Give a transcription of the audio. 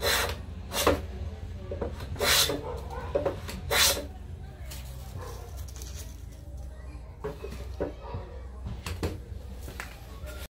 you